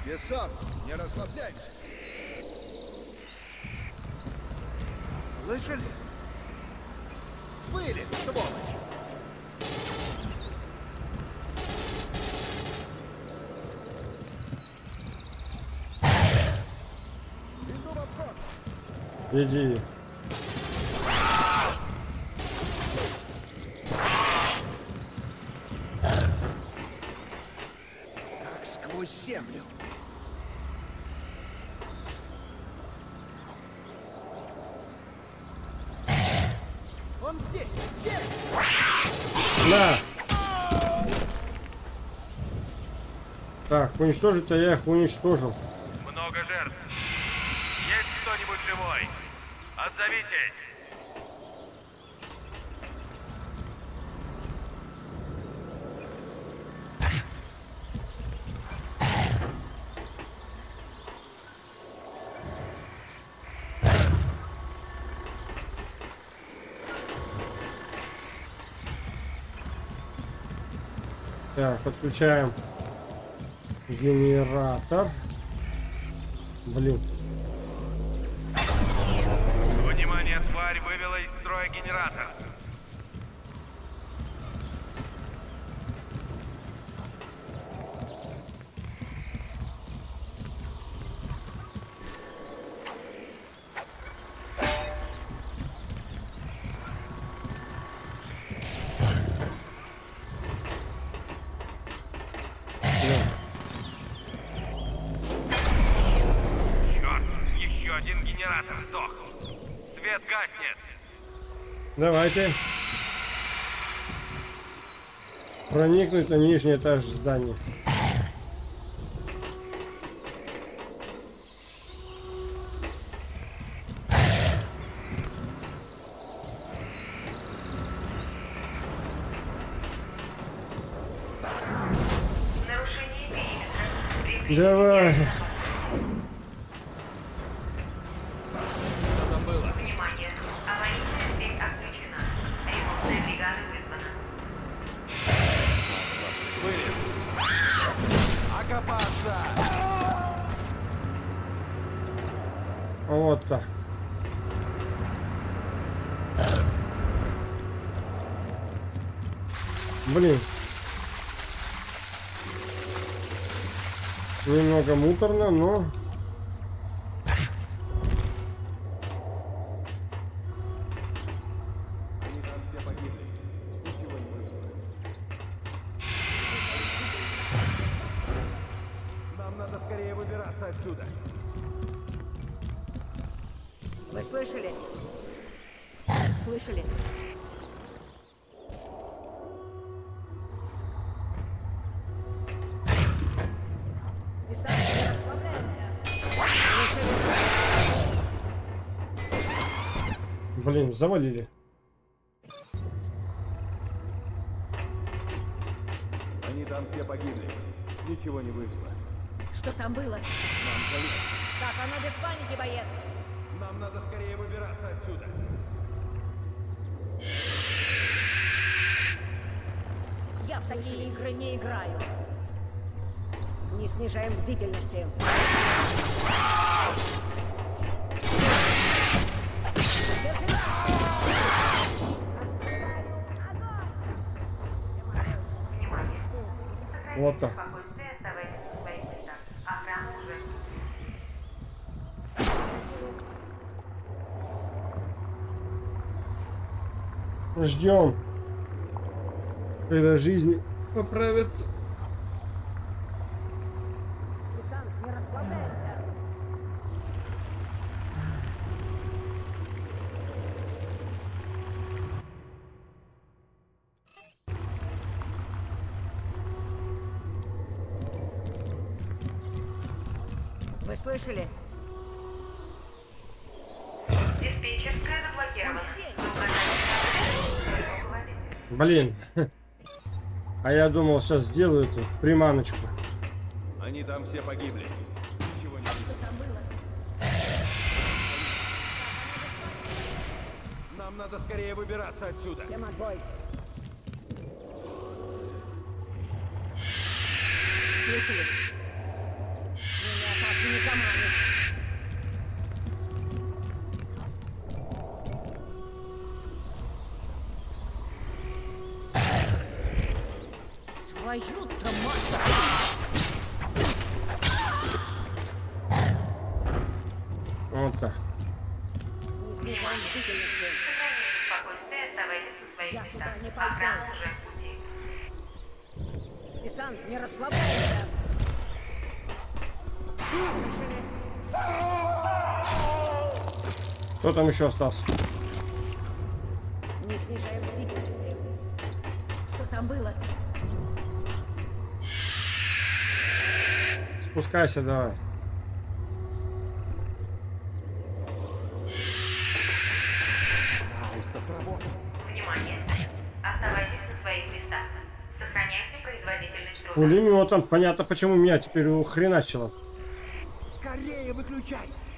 Десант, не расслабляйся! Слышали? Вылез, сволочь! Иду в обход! Иди. Уничтожить, а я их уничтожил. Много жертв. Есть кто-нибудь живой? Отзовитесь. Так, подключаем генератор. Блин. Внимание, тварь вывела из строя генератор. Черт, еще один генератор сдох. Свет гаснет. Давайте. Проникнуть на нижний этаж здания. Давай. Вот так. Блин. Немного муторно, но... завалили. Они там все погибли. Ничего не вышло. Что там было? Нам конец. Так, а ну без паники, боец. Нам надо скорее выбираться отсюда. Я в такие игры не играю. Не снижаем бдительности. В пути. Ждем, когда жизнь поправится. Блин. А я думал, сейчас сделаю эту приманочку. Они там все погибли. Ничего не. Нам надо скорее выбираться отсюда. Слышали? Меня так не командует. Кто там еще остался? Не снижаем. Что там было? Спускайся давай. Внимание! Оставайтесь на своих местах. Сохраняйте производительность труда. Пулеметом. Понятно, почему меня теперь ухреначило. Скорее blue jay.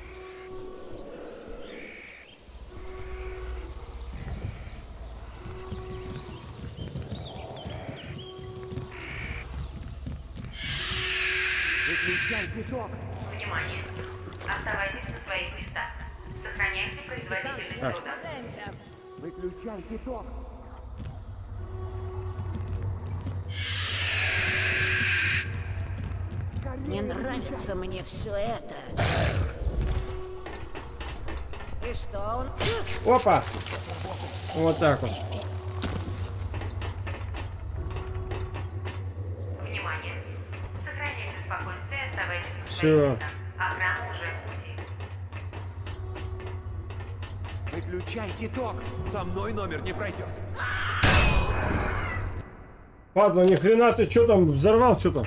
Вот так вот. Внимание! Сохраняйте спокойствие, оставайтесь на своих местах. Охрана уже в пути. Выключайте ток. Со мной номер не пройдет. Падла, ни хрена ты что там взорвал, что там?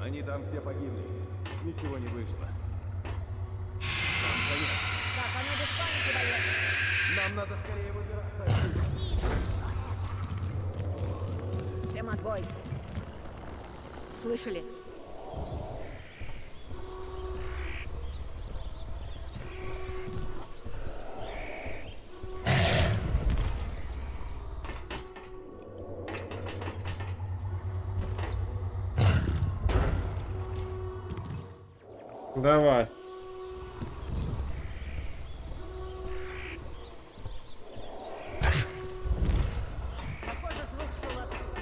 Они там все погибли. Ничего не вышло. Нам конец. Так, оно без паники, боец. Нам надо скорее выбираться. Всем отбой. Слышали? Давай. Похоже, звук шел отсюда.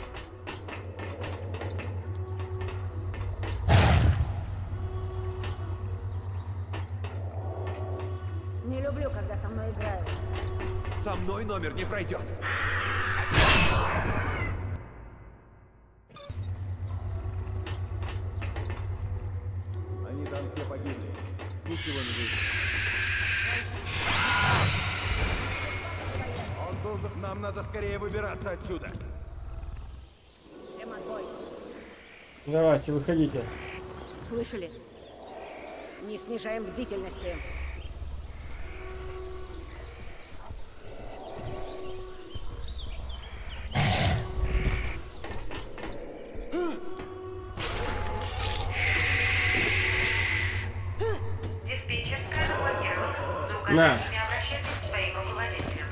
Не люблю, когда со мной играют. Со мной номер не пройдет. Они там все погибли. Ничего не вышло. Он за- Нам надо скорее выбираться отсюда. Всем отбой. Давайте, выходите. Слышали? Не снижаем бдительности. Диспетчерская заблокирована. За указаниями обращайтесь к своим руководителям.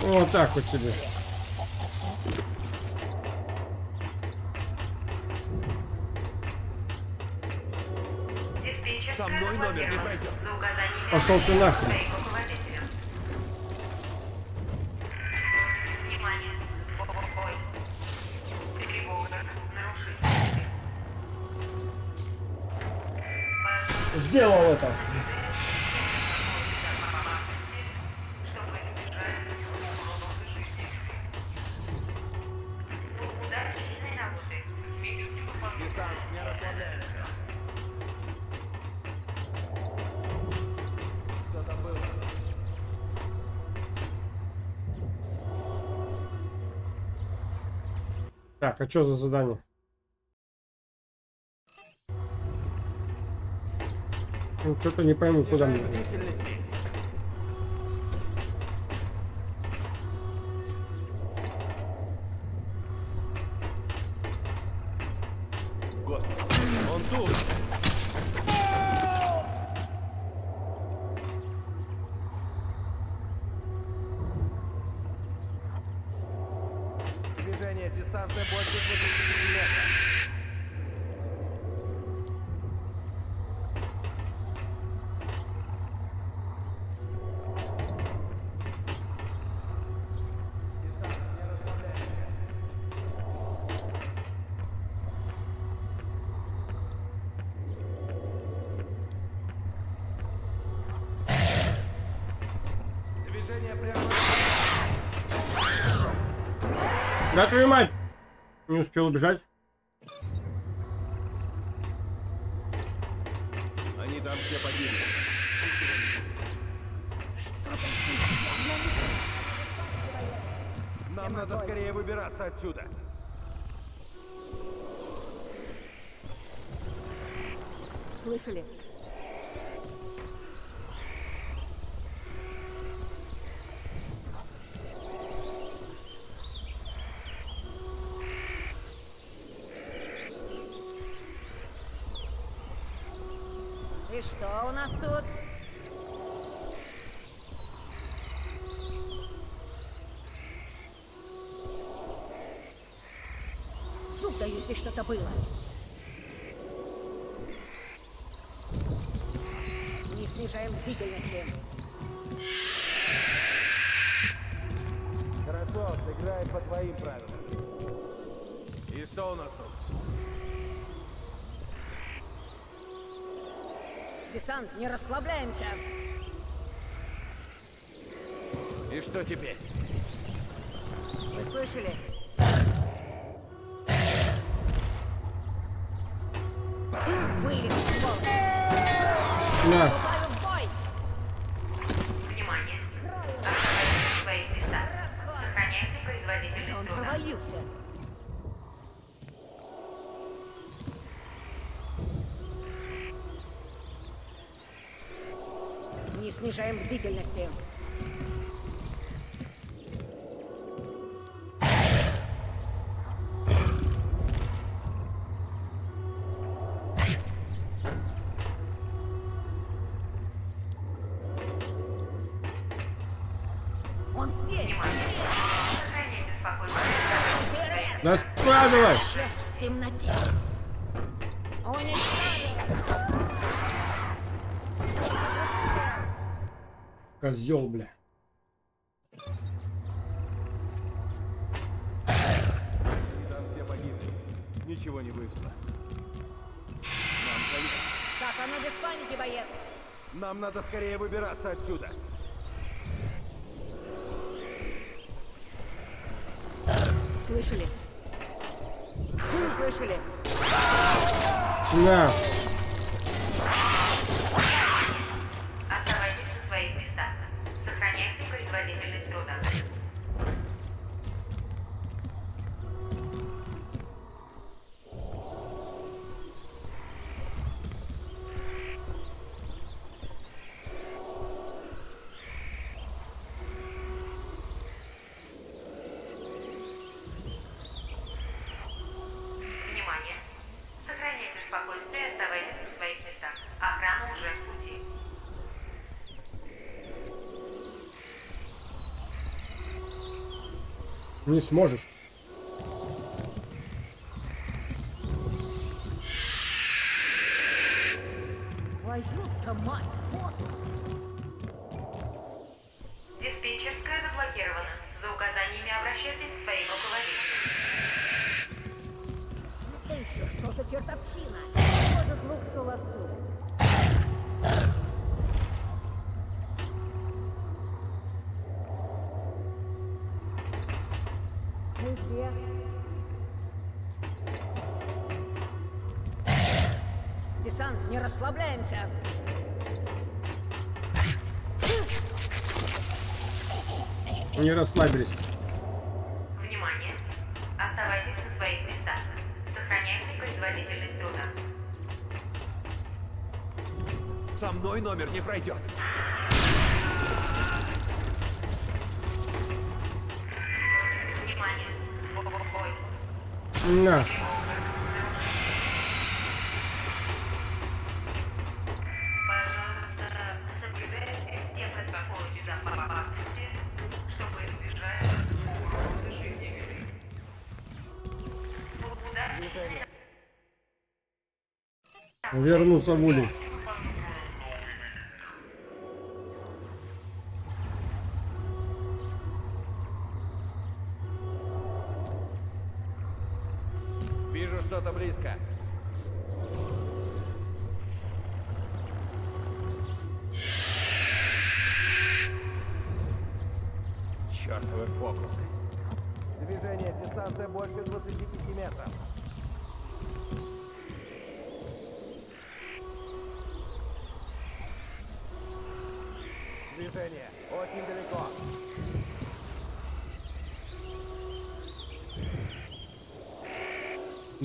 Вот так вот тебе. Пошел ты нахрен. Что за задание? Ну, что-то не пойму, куда мне. Господи, он тут! Движение, дистанция больше 20 метров. Движение прямо. Да твою мать! Не успел убежать. Они там все погибли. Нам надо скорее выбираться отсюда. Слышали? И что у нас тут? Зуб даю, если что-то было. Не снижаем бдительности. Хорошо, сыграем по твоим правилам. И что у нас тут? Десант, не расслабляемся. И что теперь? Вы слышали? Вылез, сволочь! На. Бдительности. Он здесь! Внимание! Сохраняйте спокойствие. Оставайтесь на своих Да складывай! Исчез в темноте. Уничтожен! Козел, бля. Там все погибли. Ничего не вышло. Так, а ну без паники, боец! Нам надо скорее выбираться отсюда. Слышали? Вы слышали? На Не сможешь. Расслабляемся! Не расслабились. Внимание! Оставайтесь на своих местах. Сохраняйте производительность труда. Со мной номер не пройдет. Внимание! Сбой. На. Вернуться в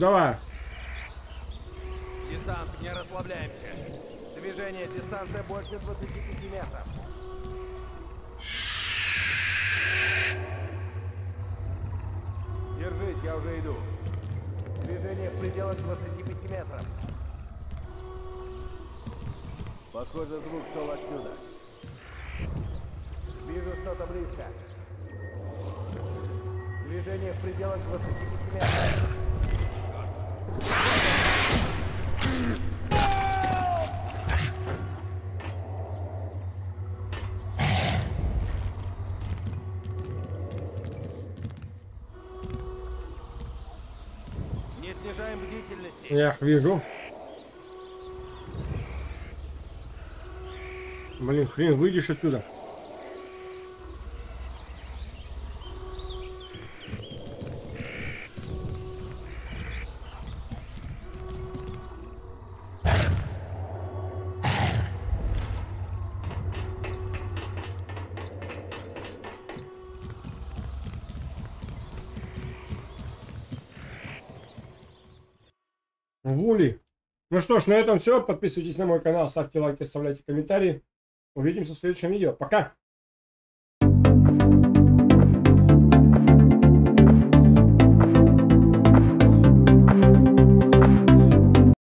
Давай. Десант, не расслабляемся. Движение, дистанция больше 25 метров. Держись, я уже иду. Движение в пределах 25 метров. Похоже, звук шел отсюда. Вижу что-то близко. Движение в пределах 25 метров. Не снижаем бдительности. Я их вижу. Блин, хрен выйдешь отсюда. В улей. Ну что ж, на этом все. Подписывайтесь на мой канал, ставьте лайки, оставляйте комментарии. Увидимся в следующем видео. Пока!